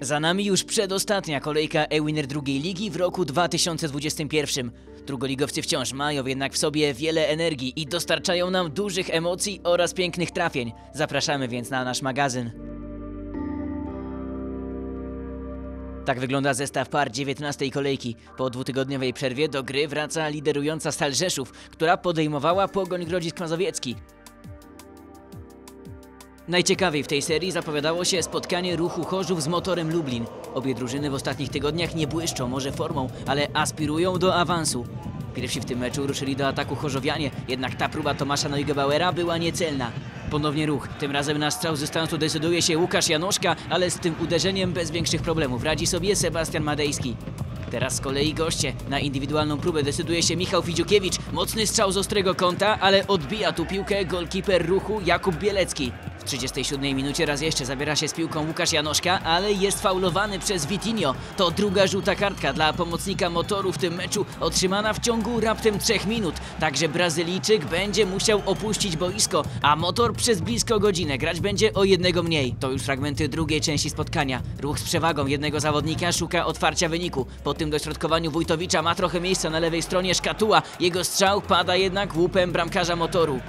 Za nami już przedostatnia kolejka e-winner drugiej ligi w roku 2021. Drugoligowcy wciąż mają jednak w sobie wiele energii i dostarczają nam dużych emocji oraz pięknych trafień. Zapraszamy więc na nasz magazyn. Tak wygląda zestaw par 19 kolejki. Po dwutygodniowej przerwie do gry wraca liderująca Stal Rzeszów, która podejmowała Pogoń Grodzisk Mazowiecki. Najciekawiej w tej serii zapowiadało się spotkanie ruchu Chorzów z motorem Lublin. Obie drużyny w ostatnich tygodniach nie błyszczą może formą, ale aspirują do awansu. Pierwsi w tym meczu ruszyli do ataku Chorzowianie, jednak ta próba Tomasza Neugebauera była niecelna. Ponownie ruch, tym razem na strzał z dystansu decyduje się Łukasz Janoszka, ale z tym uderzeniem bez większych problemów radzi sobie Sebastian Madejski. Teraz z kolei goście. Na indywidualną próbę decyduje się Michał Fidziukiewicz. Mocny strzał z ostrego kąta, ale odbija tu piłkę golkiper ruchu Jakub Bielecki. W 37 minucie raz jeszcze zabiera się z piłką Łukasz Janoszka, ale jest faulowany przez Vitinho. To druga żółta kartka dla pomocnika motoru w tym meczu, otrzymana w ciągu raptem 3 minut. Także Brazylijczyk będzie musiał opuścić boisko, a motor przez blisko godzinę grać będzie o jednego mniej. To już fragmenty drugiej części spotkania. Ruch z przewagą jednego zawodnika szuka otwarcia wyniku. Po tym dośrodkowaniu Wójtowicza ma trochę miejsca na lewej stronie Szkatuła. Jego strzał pada jednak łupem bramkarza motoru.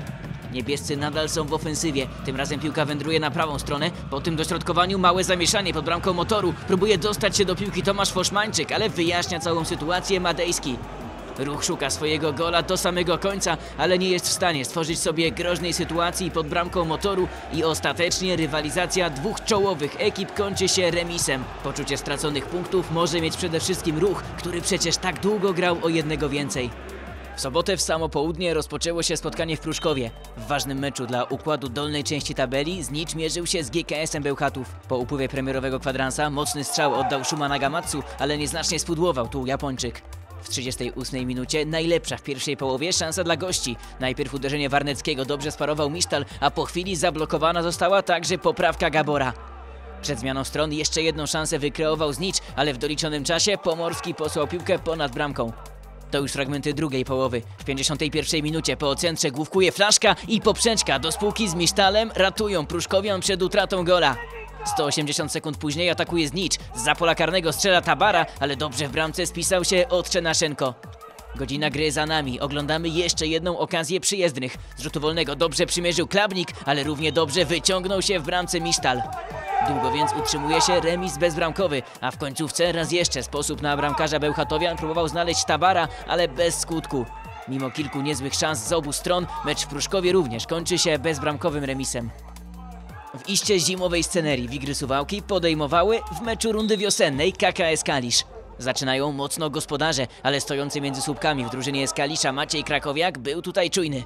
Niebiescy nadal są w ofensywie. Tym razem piłka wędruje na prawą stronę. Po tym dośrodkowaniu małe zamieszanie pod bramką motoru. Próbuje dostać się do piłki Tomasz Foszmańczyk, ale wyjaśnia całą sytuację Madejski. Ruch szuka swojego gola do samego końca, ale nie jest w stanie stworzyć sobie groźnej sytuacji pod bramką motoru i ostatecznie rywalizacja dwóch czołowych ekip kończy się remisem. Poczucie straconych punktów może mieć przede wszystkim ruch, który przecież tak długo grał o jednego więcej. W sobotę w samo południe rozpoczęło się spotkanie w Pruszkowie. W ważnym meczu dla układu dolnej części tabeli Znicz mierzył się z GKS-em Bełchatów. Po upływie premierowego kwadransa mocny strzał oddał Shuma Nagamatsu, ale nieznacznie spudłował tu Japończyk. W 38 minucie najlepsza w pierwszej połowie szansa dla gości. Najpierw uderzenie Warneckiego dobrze sparował Misztal, a po chwili zablokowana została także poprawka Gabora. Przed zmianą stron jeszcze jedną szansę wykreował Znicz, ale w doliczonym czasie Pomorski posłał piłkę ponad bramką. To już fragmenty drugiej połowy. W 51 minucie po centrze główkuje flaszka i poprzeczka do spółki z Misztalem ratują Pruszkowian przed utratą gola. 180 sekund później atakuje Znicz. Z pola karnego strzela Tabara, ale dobrze w bramce spisał się Otrzenaszenko. Godzina gry za nami. Oglądamy jeszcze jedną okazję przyjezdnych. Z rzutu wolnego dobrze przymierzył Klabnik, ale równie dobrze wyciągnął się w bramce Misztal. Długo więc utrzymuje się remis bezbramkowy, a w końcówce raz jeszcze sposób na bramkarza Bełchatowian próbował znaleźć Tabara, ale bez skutku. Mimo kilku niezłych szans z obu stron, mecz w Pruszkowie również kończy się bezbramkowym remisem. W iście zimowej scenerii Wigry Suwałki podejmowały w meczu rundy wiosennej KKS Kalisz. Zaczynają mocno gospodarze, ale stojący między słupkami w drużynie z Kalisza Maciej Krakowiak był tutaj czujny.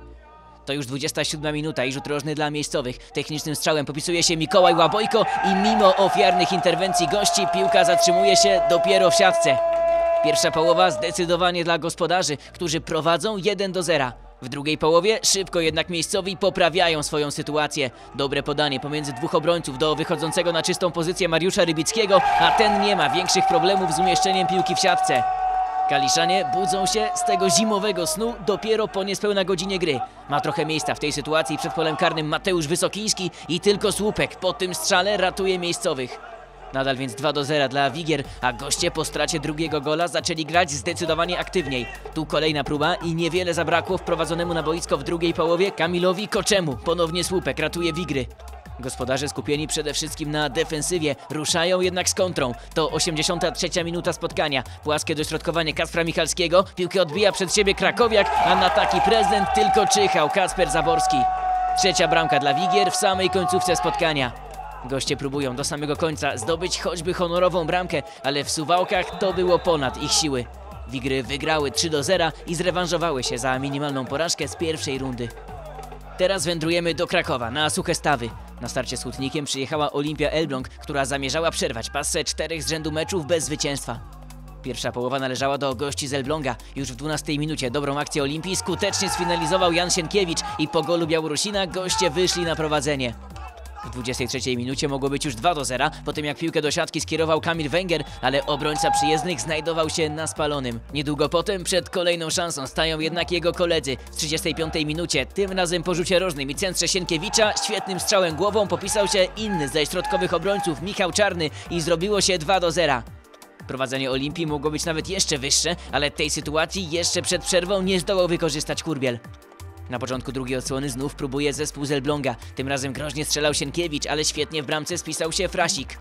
To już 27 minuta i rzut rożny dla miejscowych. Technicznym strzałem popisuje się Mikołaj Łabojko i mimo ofiarnych interwencji gości piłka zatrzymuje się dopiero w siatce. Pierwsza połowa zdecydowanie dla gospodarzy, którzy prowadzą 1 do 0. W drugiej połowie szybko jednak miejscowi poprawiają swoją sytuację. Dobre podanie pomiędzy dwóch obrońców do wychodzącego na czystą pozycję Mariusza Rybickiego, a ten nie ma większych problemów z umieszczeniem piłki w siatce. Kaliszanie budzą się z tego zimowego snu dopiero po niespełna godzinie gry. Ma trochę miejsca w tej sytuacji przed polem karnym Mateusz Wysokiński i tylko słupek po tym strzale ratuje miejscowych. Nadal więc 2 do 0 dla Wigier, a goście po stracie drugiego gola zaczęli grać zdecydowanie aktywniej. Tu kolejna próba i niewiele zabrakło wprowadzonemu na boisko w drugiej połowie Kamilowi Koczemu. Ponownie słupek ratuje Wigry. Gospodarze skupieni przede wszystkim na defensywie, ruszają jednak z kontrą. To 83 minuta spotkania. Płaskie dośrodkowanie Kacpra Michalskiego, piłkę odbija przed siebie Krakowiak, a na taki prezent tylko czyhał Kacper Zaborski. Trzecia bramka dla Wigier w samej końcówce spotkania. Goście próbują do samego końca zdobyć choćby honorową bramkę, ale w Suwałkach to było ponad ich siły. Wigry wygrały 3 do 0 i zrewanżowały się za minimalną porażkę z pierwszej rundy. Teraz wędrujemy do Krakowa na suche stawy. Na starcie z Hutnikiem przyjechała Olimpia Elbląg, która zamierzała przerwać pasę czterech z rzędu meczów bez zwycięstwa. Pierwsza połowa należała do gości z Elbląga. Już w 12 minucie dobrą akcję Olimpii skutecznie sfinalizował Jan Sienkiewicz i po golu Białorusina goście wyszli na prowadzenie. W 23 minucie mogło być już 2 do 0, po tym jak piłkę do siatki skierował Kamil Węgier, ale obrońca przyjezdnych znajdował się na spalonym. Niedługo potem przed kolejną szansą stają jednak jego koledzy. W 35 minucie, tym razem po rzucie rożnym i centrze Sienkiewicza, świetnym strzałem głową popisał się inny ze środkowych obrońców, Michał Czarny i zrobiło się 2 do 0. Prowadzenie Olimpii mogło być nawet jeszcze wyższe, ale tej sytuacji jeszcze przed przerwą nie zdołał wykorzystać Kurbiel. Na początku drugiej odsłony znów próbuje zespół z Elbląga. Tym razem groźnie strzelał Sienkiewicz, ale świetnie w bramce spisał się Frasik.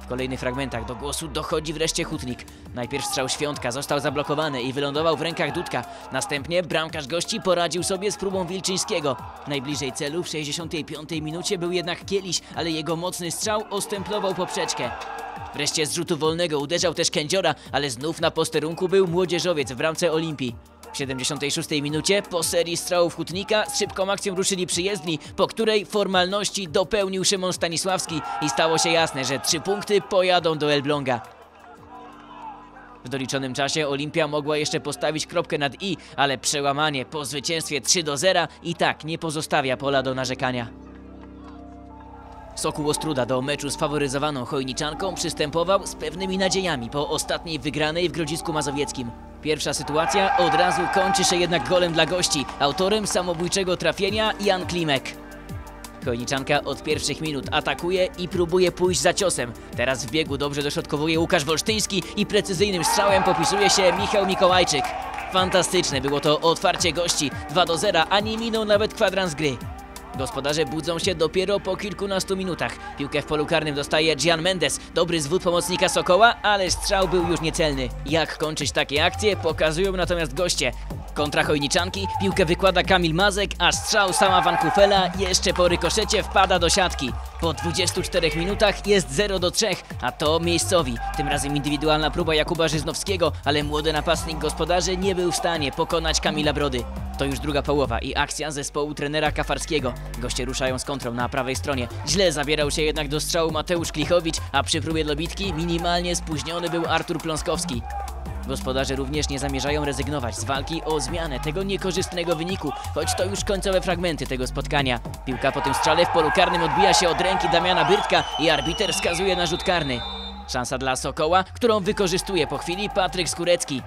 W kolejnych fragmentach do głosu dochodzi wreszcie Hutnik. Najpierw strzał Świątka został zablokowany i wylądował w rękach Dudka. Następnie bramkarz gości poradził sobie z próbą Wilczyńskiego. Najbliżej celu w 65 minucie był jednak Kieliś, ale jego mocny strzał ostemplował poprzeczkę. Wreszcie z rzutu wolnego uderzał też Kędziora, ale znów na posterunku był młodzieżowiec w bramce Olimpii. W 76 minucie po serii strzałów Hutnika z szybką akcją ruszyli przyjezdni, po której formalności dopełnił Szymon Stanisławski i stało się jasne, że trzy punkty pojadą do Elbląga. W doliczonym czasie Olimpia mogła jeszcze postawić kropkę nad i, ale przełamanie po zwycięstwie 3 do 0 i tak nie pozostawia pola do narzekania. Sokół Ostruda do meczu z faworyzowaną Chojniczanką przystępował z pewnymi nadziejami po ostatniej wygranej w Grodzisku Mazowieckim. Pierwsza sytuacja od razu kończy się jednak golem dla gości. Autorem samobójczego trafienia Jan Klimek. Chojniczanka od pierwszych minut atakuje i próbuje pójść za ciosem. Teraz w biegu dobrze dośrodkowuje Łukasz Wolsztyński i precyzyjnym strzałem popisuje się Michał Mikołajczyk. Fantastyczne było to otwarcie gości 2 do 0, a nie minął nawet kwadrans gry. Gospodarze budzą się dopiero po kilkunastu minutach. Piłkę w polu karnym dostaje Gian Mendes. Dobry zwód pomocnika Sokoła, ale strzał był już niecelny. Jak kończyć takie akcje, pokazują natomiast goście. Kontra Chojniczanki, piłkę wykłada Kamil Mazek, a strzał sama Van Kufela jeszcze po rykoszecie wpada do siatki. Po 24 minutach jest 0 do 3, a to miejscowi. Tym razem indywidualna próba Jakuba Żyznowskiego, ale młody napastnik gospodarzy nie był w stanie pokonać Kamila Brody. To już druga połowa i akcja zespołu trenera Kafarskiego. Goście ruszają z kontrą na prawej stronie. Źle zabierał się jednak do strzału Mateusz Klichowicz, a przy próbie dobitki minimalnie spóźniony był Artur Pląskowski. Gospodarze również nie zamierzają rezygnować z walki o zmianę tego niekorzystnego wyniku, choć to już końcowe fragmenty tego spotkania. Piłka po tym strzale w polu karnym odbija się od ręki Damiana Byrtka i arbiter wskazuje na rzut karny. Szansa dla Sokoła, którą wykorzystuje po chwili Patryk Skórecki.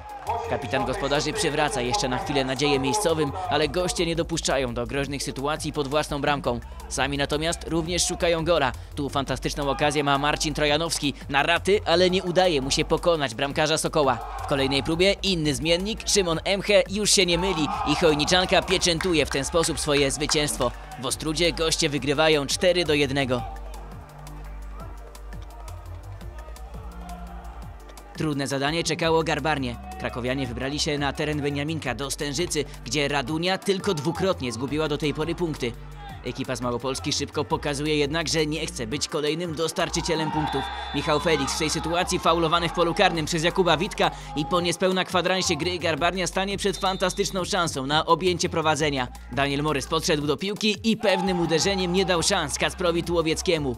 Kapitan gospodarzy przywraca jeszcze na chwilę nadzieję miejscowym, ale goście nie dopuszczają do groźnych sytuacji pod własną bramką. Sami natomiast również szukają gola. Tu fantastyczną okazję ma Marcin Trojanowski na raty, ale nie udaje mu się pokonać bramkarza Sokoła. W kolejnej próbie inny zmiennik, Szymon Emche, już się nie myli i Chojniczanka pieczętuje w ten sposób swoje zwycięstwo. W Ostrudzie goście wygrywają 4 do 1. Trudne zadanie czekało Garbarnie. Krakowianie wybrali się na teren Beniaminka do Stężycy, gdzie Radunia tylko dwukrotnie zgubiła do tej pory punkty. Ekipa z Małopolski szybko pokazuje jednak, że nie chce być kolejnym dostarczycielem punktów. Michał Felix w tej sytuacji faulowany w polu karnym przez Jakuba Witka i po niespełna kwadransie gry Garbarnia stanie przed fantastyczną szansą na objęcie prowadzenia. Daniel Morys podszedł do piłki i pewnym uderzeniem nie dał szans Kacprowi Tułowieckiemu.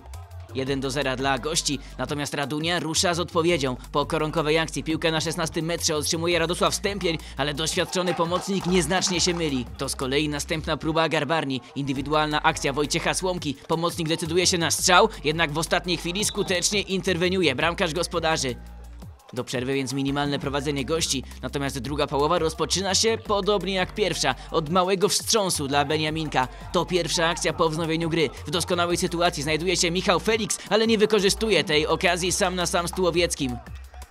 1 do 0 dla gości, natomiast Radunia rusza z odpowiedzią. Po koronkowej akcji piłkę na 16 metrze otrzymuje Radosław Stępień, ale doświadczony pomocnik nieznacznie się myli. To z kolei następna próba Garbarni. Indywidualna akcja Wojciecha Słomki. Pomocnik decyduje się na strzał, jednak w ostatniej chwili skutecznie interweniuje bramkarz gospodarzy. Do przerwy więc minimalne prowadzenie gości, natomiast druga połowa rozpoczyna się podobnie jak pierwsza, od małego wstrząsu dla Beniaminka. To pierwsza akcja po wznowieniu gry. W doskonałej sytuacji znajduje się Michał Felix, ale nie wykorzystuje tej okazji sam na sam z Tułowieckim.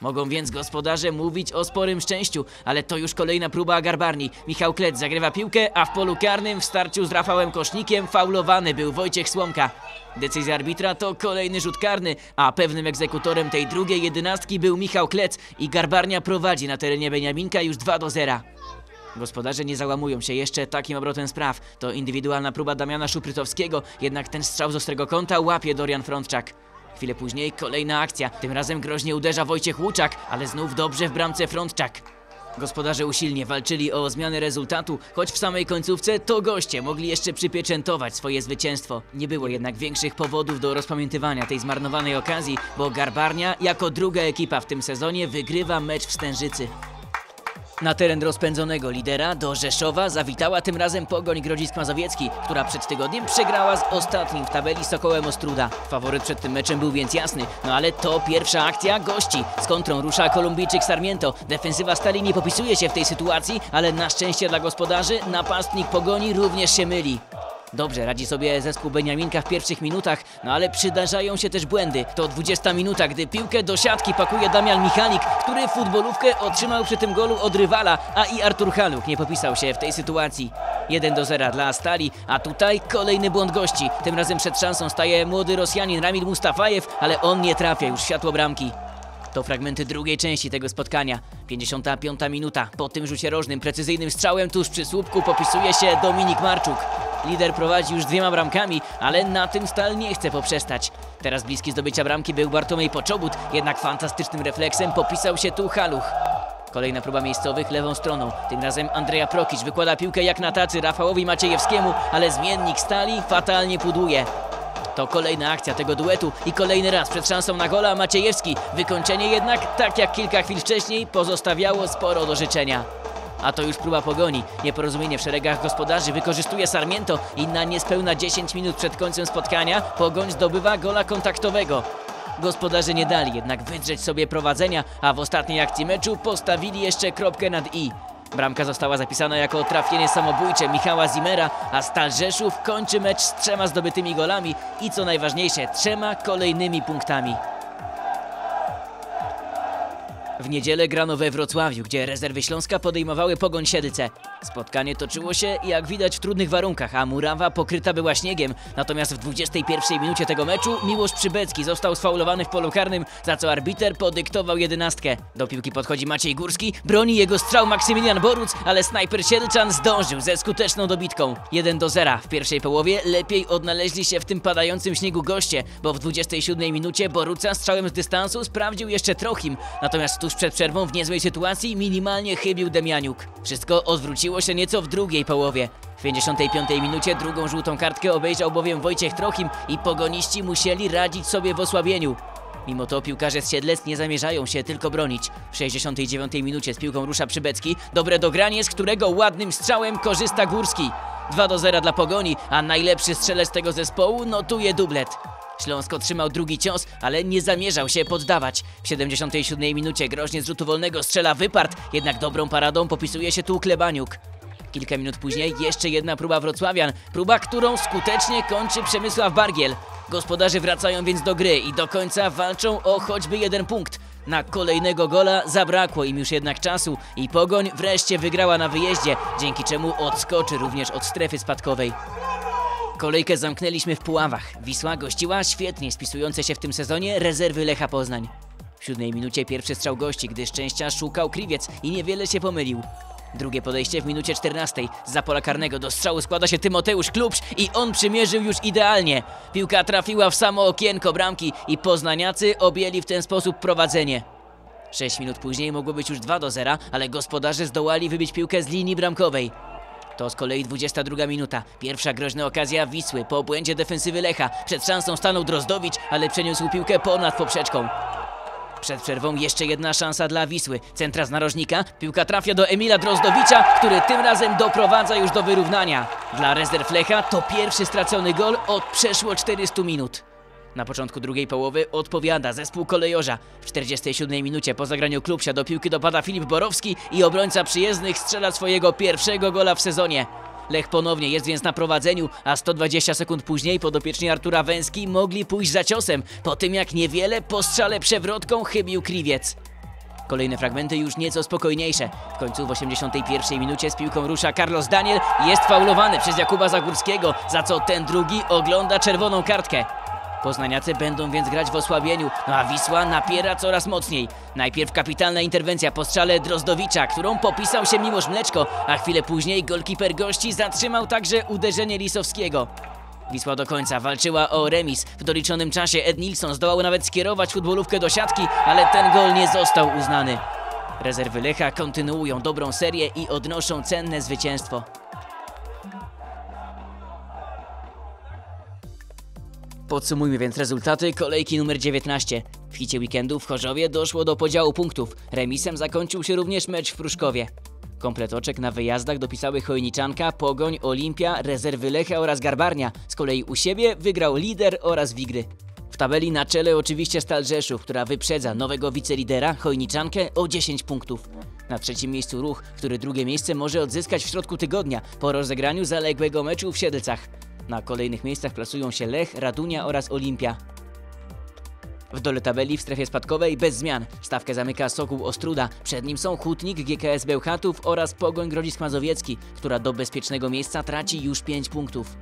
Mogą więc gospodarze mówić o sporym szczęściu, ale to już kolejna próba Garbarni. Michał Klec zagrywa piłkę, a w polu karnym w starciu z Rafałem Kosznikiem faulowany był Wojciech Słomka. Decyzja arbitra to kolejny rzut karny, a pewnym egzekutorem tej drugiej jedenastki był Michał Klec i Garbarnia prowadzi na terenie Beniaminka już 2 do 0. Gospodarze nie załamują się jeszcze takim obrotem spraw. To indywidualna próba Damiana Szuprytowskiego, jednak ten strzał z ostrego kąta łapie Dorian Frontczak. Chwilę później kolejna akcja. Tym razem groźnie uderza Wojciech Łuczak, ale znów dobrze w bramce Frontczak. Gospodarze usilnie walczyli o zmianę rezultatu, choć w samej końcówce to goście mogli jeszcze przypieczętować swoje zwycięstwo. Nie było jednak większych powodów do rozpamiętywania tej zmarnowanej okazji, bo Garbarnia jako druga ekipa w tym sezonie wygrywa mecz w Stężycy. Na teren rozpędzonego lidera do Rzeszowa zawitała tym razem Pogoń Grodzisk Mazowiecki, która przed tygodniem przegrała z ostatnim w tabeli Sokołem Ostruda. Faworyt przed tym meczem był więc jasny, no ale to pierwsza akcja gości. Z kontrą rusza Kolumbijczyk Sarmiento. Defensywa Stali nie popisuje się w tej sytuacji, ale na szczęście dla gospodarzy napastnik Pogoni również się myli. Dobrze radzi sobie zespół Beniaminka w pierwszych minutach, no ale przydarzają się też błędy. To 20 minuta, gdy piłkę do siatki pakuje Damian Michalik, który futbolówkę otrzymał przy tym golu od rywala, a i Artur Haluk nie popisał się w tej sytuacji. 1 do 0 dla Stali, a tutaj kolejny błąd gości. Tym razem przed szansą staje młody Rosjanin Ramil Mustafajew, ale on nie trafia już w światło bramki. To fragmenty drugiej części tego spotkania. 55 minuta. Po tym rzucie rożnym, precyzyjnym strzałem tuż przy słupku popisuje się Dominik Marczuk. Lider prowadzi już dwiema bramkami, ale na tym Stal nie chce poprzestać. Teraz bliski zdobycia bramki był Bartomiej Poczobut, jednak fantastycznym refleksem popisał się tu Haluch. Kolejna próba miejscowych lewą stroną. Tym razem Andrea Prokicz wykłada piłkę jak na tacy Rafałowi Maciejewskiemu, ale zmiennik Stali fatalnie pudłuje. To kolejna akcja tego duetu i kolejny raz przed szansą na gola Maciejewski. Wykończenie jednak, tak jak kilka chwil wcześniej, pozostawiało sporo do życzenia. A to już próba pogoni. Nieporozumienie w szeregach gospodarzy wykorzystuje Sarmiento i na niespełna 10 minut przed końcem spotkania Pogoń zdobywa gola kontaktowego. Gospodarze nie dali jednak wydrzeć sobie prowadzenia, a w ostatniej akcji meczu postawili jeszcze kropkę nad i. Bramka została zapisana jako trafienie samobójcze Michała Zimera, a Stal Rzeszów kończy mecz z trzema zdobytymi golami i co najważniejsze, trzema kolejnymi punktami. W niedzielę grano we Wrocławiu, gdzie rezerwy Śląska podejmowały Pogoń Siedlce. Spotkanie toczyło się, jak widać, w trudnych warunkach, a murawa pokryta była śniegiem. Natomiast w 21 minucie tego meczu Miłosz Przybecki został sfaulowany w polu karnym, za co arbiter podyktował jedenastkę. Do piłki podchodzi Maciej Górski, broni jego strzał Maksymilian Boruc, ale snajper Siedlczan zdążył ze skuteczną dobitką. 1 do 0. W pierwszej połowie lepiej odnaleźli się w tym padającym śniegu goście, bo w 27 minucie Boruca strzałem z dystansu sprawdził jeszcze Trochim, natomiast tuż przed przerwą w niezłej sytuacji minimalnie chybił Demianiuk. Wszystko odwróciło się nieco w drugiej połowie. W 55 minucie drugą żółtą kartkę obejrzał bowiem Wojciech Trochim i pogoniści musieli radzić sobie w osłabieniu. Mimo to piłkarze z Siedlec nie zamierzają się tylko bronić. W 69 minucie z piłką rusza Przybecki. Dobre dogranie, z którego ładnym strzałem korzysta Górski. 2 do 0 dla Pogoni, a najlepszy strzelec tego zespołu notuje dublet. Śląsk otrzymał drugi cios, ale nie zamierzał się poddawać. W 77 minucie groźnie z rzutu wolnego strzela wypart, jednak dobrą paradą popisuje się tu Klebaniuk. Kilka minut później jeszcze jedna próba Wrocławian, próba, którą skutecznie kończy Przemysław Bargiel. Gospodarze wracają więc do gry i do końca walczą o choćby jeden punkt. Na kolejnego gola zabrakło im już jednak czasu i Pogoń wreszcie wygrała na wyjeździe, dzięki czemu odskoczy również od strefy spadkowej. Kolejkę zamknęliśmy w Puławach. Wisła gościła świetnie spisujące się w tym sezonie rezerwy Lecha Poznań. W siódmej minucie pierwszy strzał gości, gdy szczęścia szukał Kriwiec i niewiele się pomylił. Drugie podejście w minucie 14. Za pola karnego do strzału składa się Tymoteusz Klubsz i on przymierzył już idealnie. Piłka trafiła w samo okienko bramki i poznaniacy objęli w ten sposób prowadzenie. 6 minut później mogło być już 2 do 0, ale gospodarze zdołali wybić piłkę z linii bramkowej. To z kolei 22 minuta. Pierwsza groźna okazja Wisły po błędzie defensywy Lecha. Przed szansą stanął Drozdowicz, ale przeniósł piłkę ponad poprzeczką. Przed przerwą jeszcze jedna szansa dla Wisły. Centra z narożnika. Piłka trafia do Emila Drozdowicza, który tym razem doprowadza już do wyrównania. Dla rezerw Lecha to pierwszy stracony gol od przeszło 400 minut. Na początku drugiej połowy odpowiada zespół kolejorza. W 47 minucie po zagraniu klubsia do piłki dopada Filip Borowski i obrońca przyjezdnych strzela swojego pierwszego gola w sezonie. Lech ponownie jest więc na prowadzeniu, a 120 sekund później podopieczni Artura Węski mogli pójść za ciosem, po tym jak niewiele po strzale przewrotką chybił Kriwiec. Kolejne fragmenty już nieco spokojniejsze. W końcu w 81 minucie z piłką rusza Carlos Daniel jest faulowany przez Jakuba Zagórskiego, za co ten drugi ogląda czerwoną kartkę. Poznaniacy będą więc grać w osłabieniu, no a Wisła napiera coraz mocniej. Najpierw kapitalna interwencja po strzale Drozdowicza, którą popisał się Miłosz Mleczko, a chwilę później golkiper gości zatrzymał także uderzenie Lisowskiego. Wisła do końca walczyła o remis. W doliczonym czasie Ed Nilsson zdołał nawet skierować futbolówkę do siatki, ale ten gol nie został uznany. Rezerwy Lecha kontynuują dobrą serię i odnoszą cenne zwycięstwo. Podsumujmy więc rezultaty kolejki numer 19. W hicie weekendu w Chorzowie doszło do podziału punktów. Remisem zakończył się również mecz w Pruszkowie. Komplet oczek na wyjazdach dopisały Chojniczanka, Pogoń, Olimpia, rezerwy Lecha oraz Garbarnia. Z kolei u siebie wygrał lider oraz Wigry. W tabeli na czele oczywiście Stal Rzeszów, która wyprzedza nowego wicelidera, Chojniczankę, o 10 punktów. Na trzecim miejscu Ruch, który drugie miejsce może odzyskać w środku tygodnia po rozegraniu zaległego meczu w Siedlcach. Na kolejnych miejscach plasują się Lech, Radunia oraz Olimpia. W dole tabeli w strefie spadkowej bez zmian. Stawkę zamyka Sokół Ostruda. Przed nim są Hutnik, GKS Bełchatów oraz Pogoń Grodzisk Mazowiecki, która do bezpiecznego miejsca traci już 5 punktów.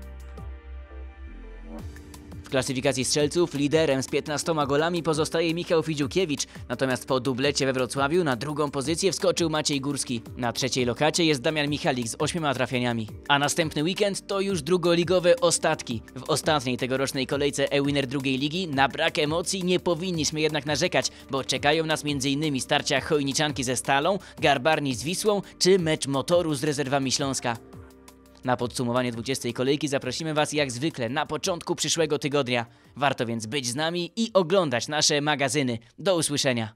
W klasyfikacji strzelców liderem z 15 golami pozostaje Michał Fidziukiewicz, natomiast po dublecie we Wrocławiu na drugą pozycję wskoczył Maciej Górski. Na trzeciej lokacie jest Damian Michalik z 8 trafieniami. A następny weekend to już drugoligowe ostatki. W ostatniej tegorocznej kolejce e-winner drugiej ligi na brak emocji nie powinniśmy jednak narzekać, bo czekają nas m.in. starcia Chojniczanki ze Stalą, Garbarni z Wisłą czy mecz motoru z rezerwami Śląska. Na podsumowanie 20 kolejki zaprosimy Was jak zwykle na początku przyszłego tygodnia. Warto więc być z nami i oglądać nasze magazyny. Do usłyszenia.